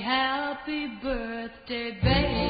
happy birthday, baby.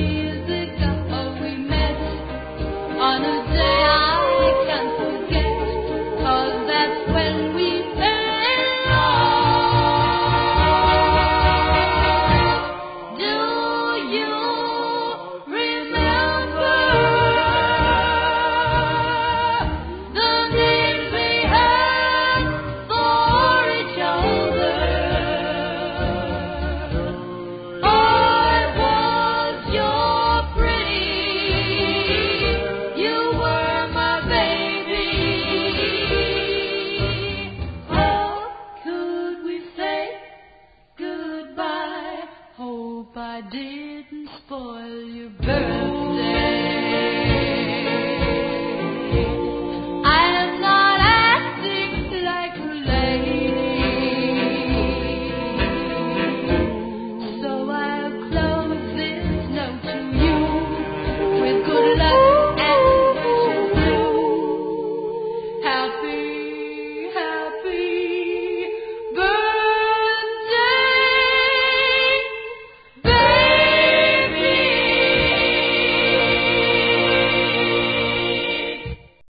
I didn't spoil your birthday.